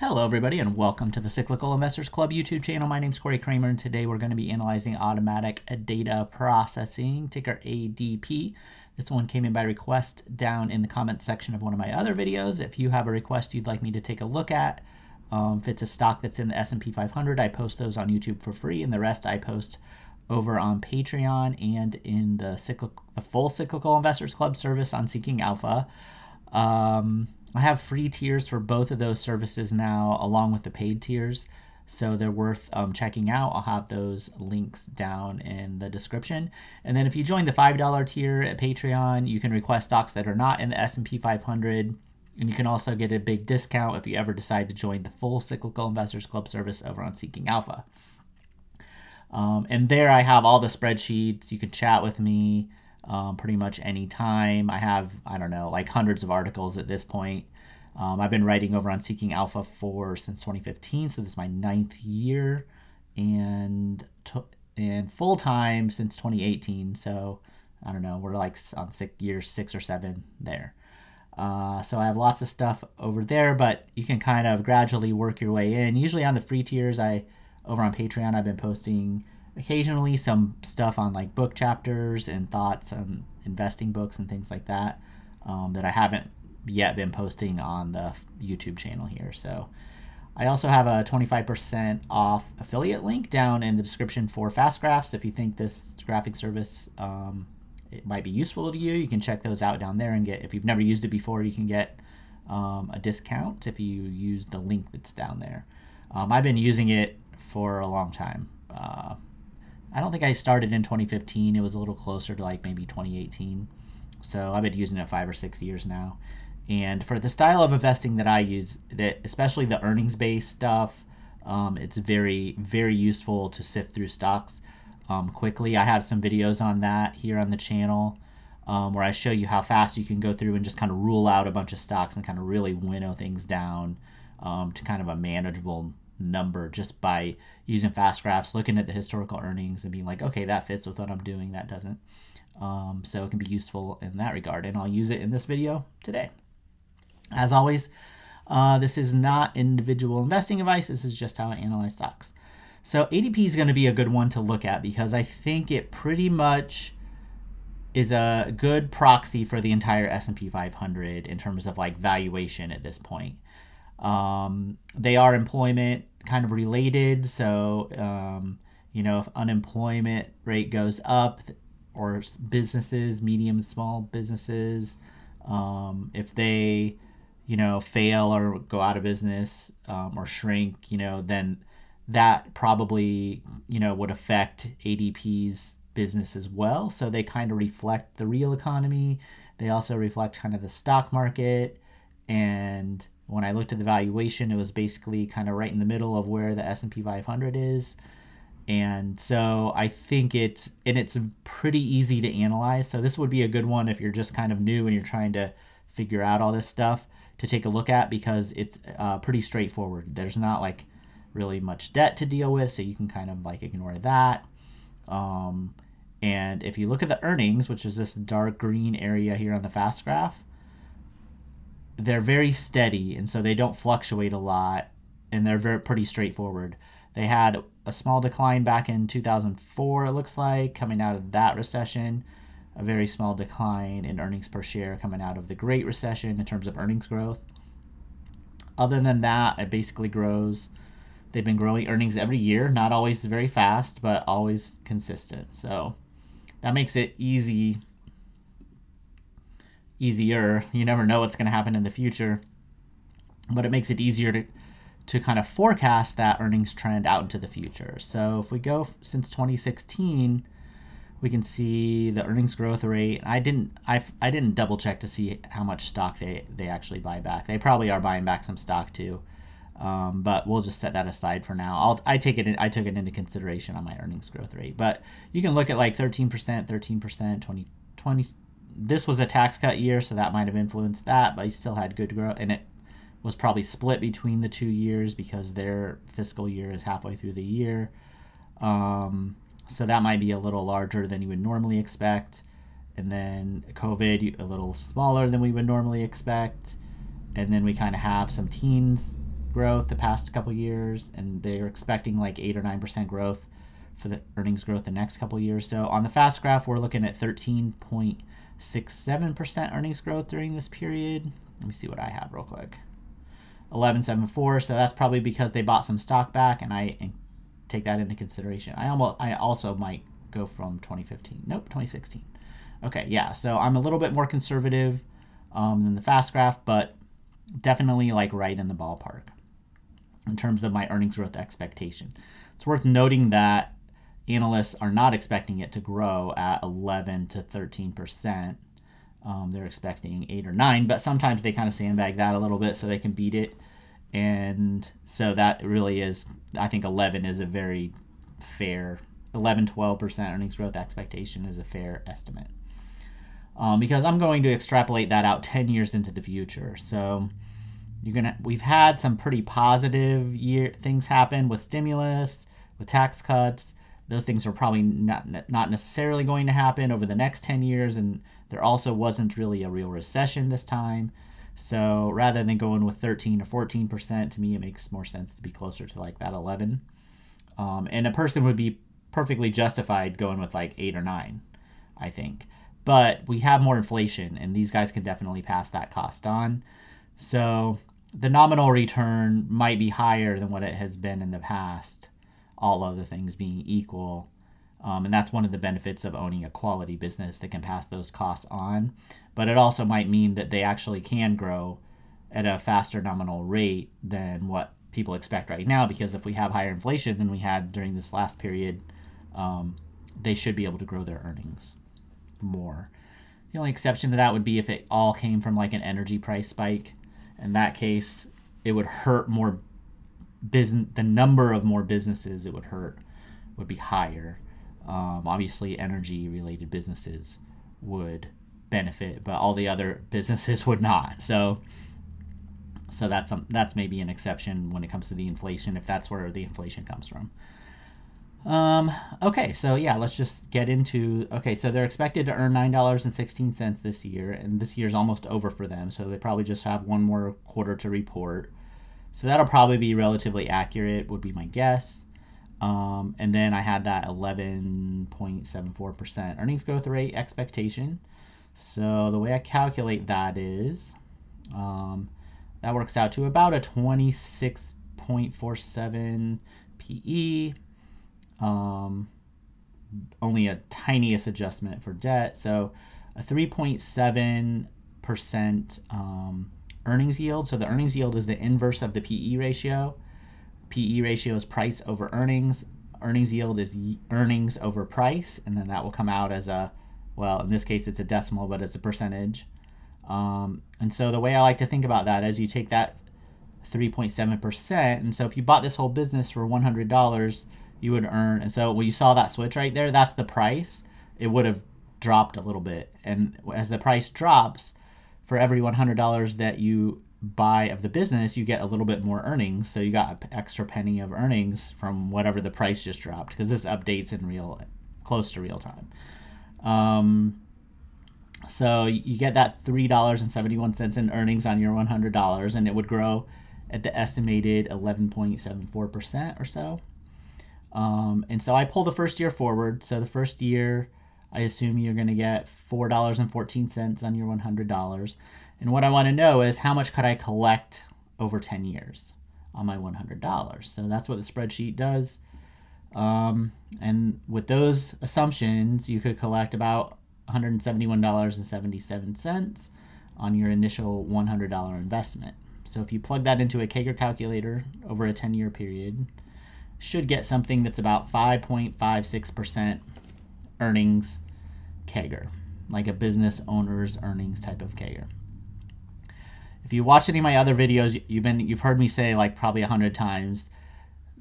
Hello, everybody, and welcome to the Cyclical Investors Club YouTube channel. My name is Cory Cramer, and today we're going to be analyzing automatic data processing, ticker ADP. This one came in by request down in the comment section of one of my other videos. If you have a request you'd like me to take a look at, um, if it's a stock that's in the S&P 500, I post those on YouTube for free, and the rest I post over on Patreon and in the, cyclical, the full Cyclical Investors Club service on Seeking Alpha. Um, I have free tiers for both of those services now, along with the paid tiers. So they're worth um, checking out. I'll have those links down in the description. And then if you join the $5 tier at Patreon, you can request stocks that are not in the S&P 500. And you can also get a big discount if you ever decide to join the full Cyclical Investors Club service over on Seeking Alpha. Um, and there I have all the spreadsheets. You can chat with me um, pretty much any time. I have, I don't know, like hundreds of articles at this point. Um, I've been writing over on Seeking Alpha for since 2015, so this is my ninth year, and and full time since 2018. So I don't know, we're like on six years, six or seven there. Uh, so I have lots of stuff over there, but you can kind of gradually work your way in. Usually on the free tiers, I over on Patreon, I've been posting occasionally some stuff on like book chapters and thoughts on investing books and things like that um, that I haven't yet been posting on the YouTube channel here. So I also have a 25% off affiliate link down in the description for Fast Graphs. If you think this graphic service um, it might be useful to you, you can check those out down there and get. If you've never used it before, you can get um, a discount if you use the link that's down there. Um, I've been using it for a long time. Uh, I don't think I started in 2015. It was a little closer to like maybe 2018. So I've been using it five or six years now. And for the style of investing that I use, that especially the earnings based stuff, um, it's very very useful to sift through stocks um, quickly. I have some videos on that here on the channel um, where I show you how fast you can go through and just kind of rule out a bunch of stocks and kind of really winnow things down um, to kind of a manageable number just by using fast graphs, looking at the historical earnings and being like, okay, that fits with what I'm doing, that doesn't. Um, so it can be useful in that regard, and I'll use it in this video today. As always, uh, this is not individual investing advice. This is just how I analyze stocks. So ADP is going to be a good one to look at because I think it pretty much is a good proxy for the entire S&P 500 in terms of like valuation at this point. Um, they are employment kind of related. So, um, you know, if unemployment rate goes up or businesses, medium, small businesses, um, if they, you know, fail or go out of business um, or shrink, you know, then that probably, you know, would affect ADP's business as well. So they kind of reflect the real economy. They also reflect kind of the stock market and when I looked at the valuation, it was basically kind of right in the middle of where the S&P 500 is. And so I think it's and it's pretty easy to analyze. So this would be a good one if you're just kind of new and you're trying to figure out all this stuff to take a look at because it's uh, pretty straightforward. There's not like really much debt to deal with, so you can kind of like ignore that. Um, and if you look at the earnings, which is this dark green area here on the fast graph, they're very steady, and so they don't fluctuate a lot, and they're very pretty straightforward. They had a small decline back in 2004, it looks like, coming out of that recession. A very small decline in earnings per share coming out of the Great Recession in terms of earnings growth. Other than that, it basically grows. They've been growing earnings every year, not always very fast, but always consistent. So that makes it easy easier. You never know what's going to happen in the future, but it makes it easier to to kind of forecast that earnings trend out into the future. So if we go since 2016, we can see the earnings growth rate. I didn't I, I didn't double check to see how much stock they they actually buy back. They probably are buying back some stock too. Um, but we'll just set that aside for now. I'll I take it in, I took it into consideration on my earnings growth rate. But you can look at like 13%, 13%, 20 20 this was a tax cut year, so that might have influenced that, but he still had good growth, and it was probably split between the two years because their fiscal year is halfway through the year. Um, so that might be a little larger than you would normally expect. And then COVID, a little smaller than we would normally expect. And then we kind of have some teens growth the past couple years, and they're expecting like 8 or 9% growth for the earnings growth the next couple years. So on the fast graph, we're looking at 13.67% earnings growth during this period. Let me see what I have real quick. 11.74. So that's probably because they bought some stock back, and I take that into consideration. I almost, I also might go from 2015. Nope, 2016. Okay, yeah. So I'm a little bit more conservative um, than the fast graph, but definitely like right in the ballpark in terms of my earnings growth expectation. It's worth noting that analysts are not expecting it to grow at 11 to 13 percent. Um, they're expecting eight or nine, but sometimes they kind of sandbag that a little bit so they can beat it. And so that really is, I think 11 is a very fair, 11, 12% earnings growth expectation is a fair estimate. Um, because I'm going to extrapolate that out 10 years into the future. So you're gonna, we've had some pretty positive year things happen with stimulus, with tax cuts, those things are probably not not necessarily going to happen over the next 10 years and there also wasn't really a real recession this time. So rather than going with 13 or 14 percent to me it makes more sense to be closer to like that 11 um, and a person would be perfectly justified going with like 8 or 9 i think. But we have more inflation and these guys can definitely pass that cost on. So the nominal return might be higher than what it has been in the past all other things being equal. Um, and that's one of the benefits of owning a quality business that can pass those costs on. But it also might mean that they actually can grow at a faster nominal rate than what people expect right now. Because if we have higher inflation than we had during this last period, um, they should be able to grow their earnings more. The only exception to that would be if it all came from like an energy price spike. In that case, it would hurt more business the number of more businesses it would hurt would be higher. Um, obviously, energy related businesses would benefit, but all the other businesses would not. So, so that's some that's maybe an exception when it comes to the inflation, if that's where the inflation comes from. Um, okay, so yeah, let's just get into okay, so they're expected to earn nine dollars and sixteen cents this year, and this year's almost over for them, so they probably just have one more quarter to report. So that'll probably be relatively accurate, would be my guess. Um, and then I had that 11.74% earnings growth rate expectation. So the way I calculate that is um, that works out to about a 26.47 PE. Um, only a tiniest adjustment for debt. So a 3.7% um, earnings yield. So the earnings yield is the inverse of the PE ratio. PE ratio is price over earnings. Earnings yield is earnings over price, and then that will come out as a, well, in this case it's a decimal, but it's a percentage. Um, and so the way I like to think about that is you take that 3.7%, and so if you bought this whole business for $100, you would earn, and so when you saw that switch right there, that's the price. It would have dropped a little bit, and as the price drops, for every $100 that you buy of the business, you get a little bit more earnings. So you got an extra penny of earnings from whatever the price just dropped because this updates in real, close to real time. Um, so you get that $3.71 in earnings on your $100 and it would grow at the estimated 11.74% or so. Um, and so I pull the first year forward. So the first year, I assume you're going to get $4.14 on your $100. And what I want to know is how much could I collect over 10 years on my $100? So that's what the spreadsheet does. Um, and with those assumptions, you could collect about $171.77 on your initial $100 investment. So if you plug that into a CAGR calculator over a 10 year period, should get something that's about 5.56% earnings CAGR, like a business owner's earnings type of CAGR. If you watch any of my other videos, you've been you've heard me say like probably a hundred times,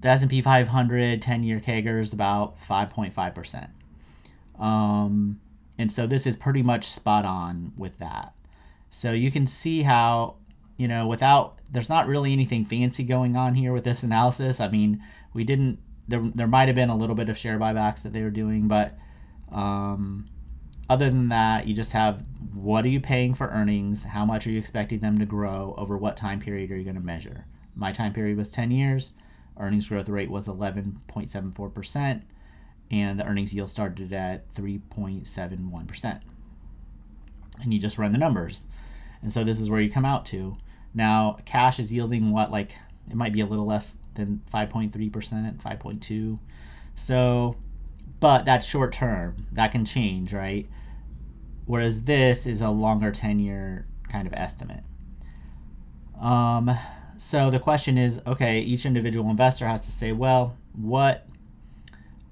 the S&P 500 10-year CAGR is about 5.5 percent. Um, and so this is pretty much spot on with that. So you can see how, you know, without there's not really anything fancy going on here with this analysis. I mean, we didn't there there might have been a little bit of share buybacks that they were doing, but um, other than that, you just have what are you paying for earnings? How much are you expecting them to grow? Over what time period are you going to measure? my time period was 10 years. Earnings growth rate was 11.74%, and the earnings yield started at 3.71%. And you just run the numbers. And so this is where you come out to. Now, cash is yielding what, like, it might be a little less than 5.3%, 5.2. So, but that's short term. That can change, right? Whereas this is a longer 10 year kind of estimate. Um, so the question is okay, each individual investor has to say, well, what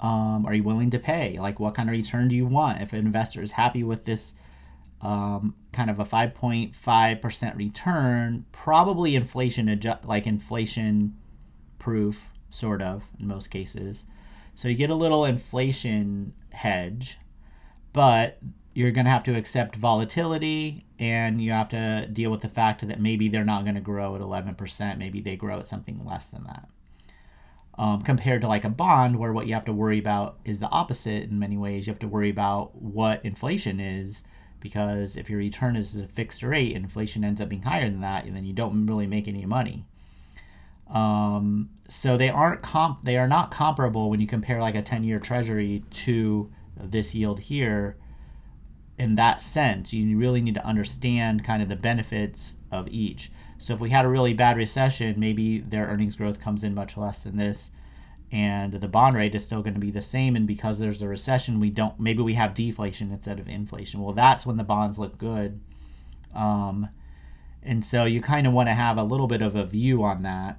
um, are you willing to pay? Like, what kind of return do you want? If an investor is happy with this um, kind of a 5.5% return, probably inflation adjust, like inflation proof, sort of, in most cases. So you get a little inflation hedge, but you're going to have to accept volatility and you have to deal with the fact that maybe they're not going to grow at 11%. Maybe they grow at something less than that. Um, compared to like a bond, where what you have to worry about is the opposite in many ways. You have to worry about what inflation is because if your return is a fixed rate inflation ends up being higher than that, and then you don't really make any money. Um, so they aren't comp they are not comparable when you compare like a 10-year treasury to this yield here in that sense. You really need to understand kind of the benefits of each. So if we had a really bad recession, maybe their earnings growth comes in much less than this and the bond rate is still going to be the same and because there's a recession we don't maybe we have deflation instead of inflation well that's when the bonds look good um, and so you kind of want to have a little bit of a view on that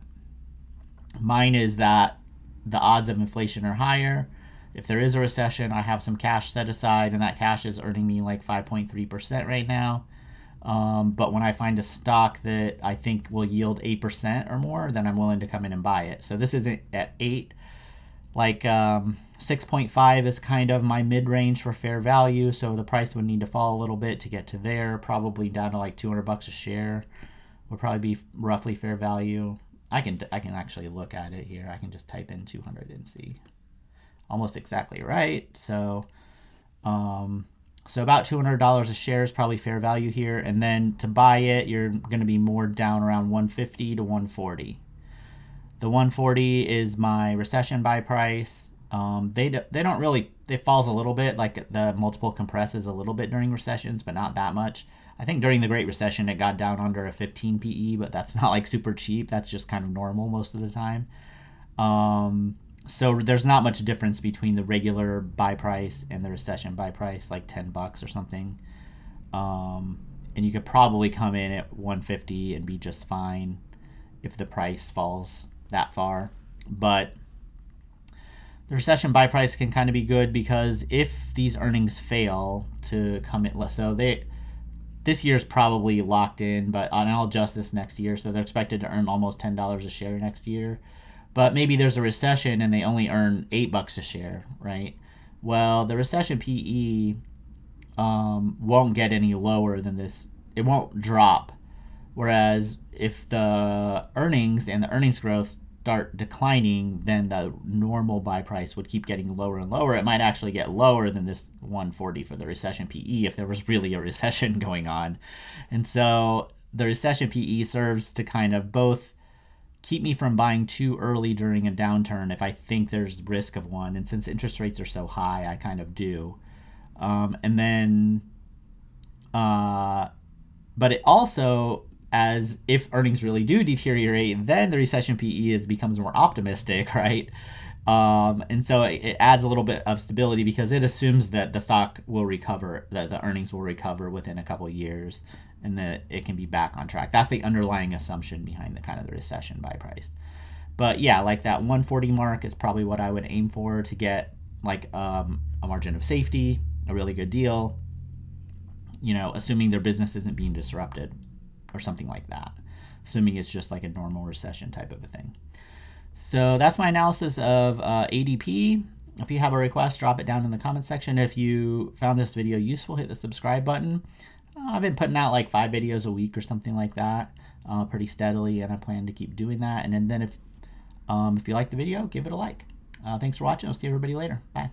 Mine is that the odds of inflation are higher. If there is a recession, I have some cash set aside, and that cash is earning me like 5.3% right now. Um, but when I find a stock that I think will yield 8% or more, then I'm willing to come in and buy it. So this isn't at 8. Like um, 6.5 is kind of my mid range for fair value. So the price would need to fall a little bit to get to there, probably down to like 200 bucks a share would probably be roughly fair value. I can I can actually look at it here. I can just type in 200 and see. Almost exactly right. So, um, so about $200 a share is probably fair value here. And then to buy it, you're going to be more down around 150 to 140. The 140 is my recession buy price. Um, they, do, they don't really, it falls a little bit, like the multiple compresses a little bit during recessions, but not that much. I think during the Great Recession it got down under a 15 PE, but that's not like super cheap. That's just kind of normal most of the time. Um, so there's not much difference between the regular buy price and the recession buy price, like 10 bucks or something. Um, and you could probably come in at 150 and be just fine if the price falls that far. But the recession buy price can kind of be good because if these earnings fail to come in, less so they this year's probably locked in, but I'll adjust this next year. So they're expected to earn almost ten dollars a share next year. But maybe there's a recession and they only earn eight bucks a share, right? Well, the recession PE um, won't get any lower than this. It won't drop. Whereas if the earnings and the earnings growth start declining, then the normal buy price would keep getting lower and lower. It might actually get lower than this 140 for the recession PE if there was really a recession going on. And so the recession PE serves to kind of both keep me from buying too early during a downturn if I think there's risk of one. And since interest rates are so high, I kind of do. Um, and then, uh, but it also as if earnings really do deteriorate, then the recession PE is becomes more optimistic, right? Um, and so it, it, adds a little bit of stability because it assumes that the stock will recover, that the earnings will recover within a couple years, and that it can be back on track. That's the underlying assumption behind the kind of the recession buy price. But yeah, like that 140 mark is probably what I would aim for to get like um, a margin of safety, a really good deal. You know, assuming their business isn't being disrupted or something like that, assuming it's just like a normal recession type of a thing. So that's my analysis of uh, ADP. If you have a request, drop it down in the comment section. If you found this video useful, hit the subscribe button. Uh, I've been putting out like five videos a week or something like that uh, pretty steadily, and I plan to keep doing that. And then if, um, if you like the video, give it a like. Uh, thanks for watching. I'll see everybody later. Bye.